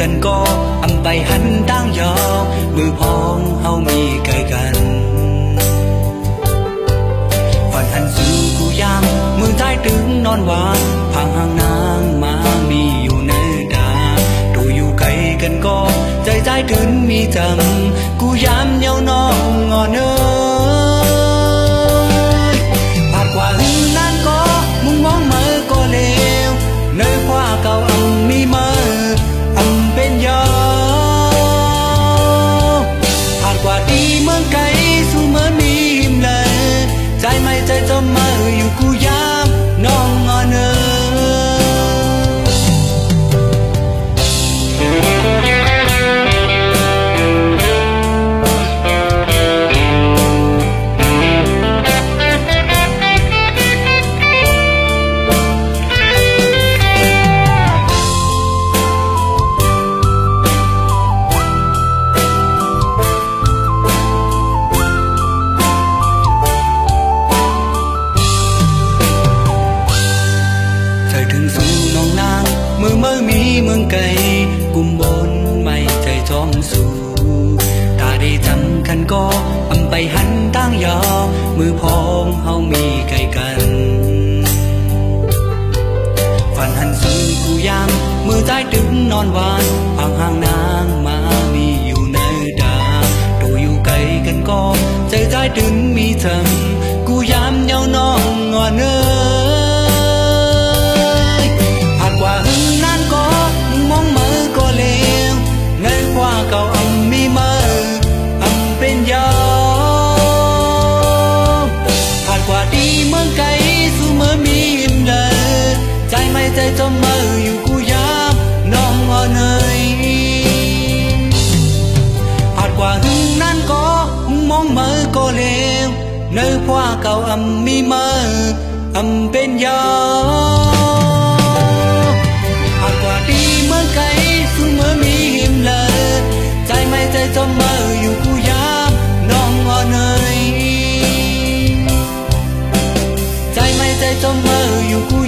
กันก็อำไปหันตั้งยองมือพ้องเฮามีไกลกันฝันหันสู่กูยามมือท้ายถึงนอนวานผางหางนางมามีอยู่ในื้ดาดูอยู่ไกลกันก็ ใจใจถึงมีจำกูยามเยาวนองงอนือถึงสู่น้องนางเมืองเมื่อมีเมืองไกลกุมบนไม่ใจจอมสู่ตาได้จำคันก็อำไปหันตั้งยอมือพองเฮามีไกลกัน ฝันหันสู่กูยามมือใจถึงนอนวานพางห่างนางมามีอยู่ในดา ดูอยู่ไกลกันก็ใจใจถึงมีเธอกูยามเยาน้องงอนเอ้ tay tôi mơ yêu cú giáp non ngò nơi hạt quả hưng nan có mong mơ cô leo nơi qua cầu âm mi mơ âm bên gió hạt quả đi mơ cây phương mơ mi hiểm lờ tay mai tay tôi mơ yêu cú giáp non nơi tay mai tay tôi mơ